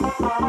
Bye.